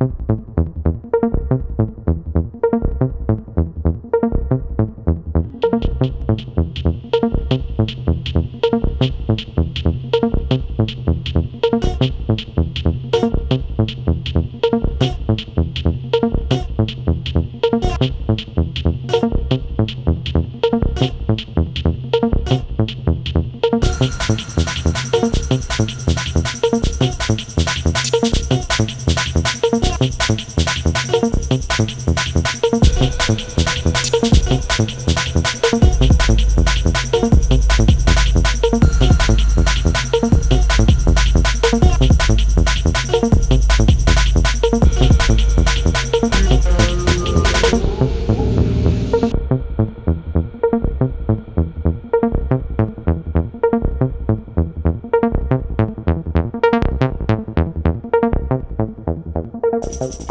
Thank Thank you. Thank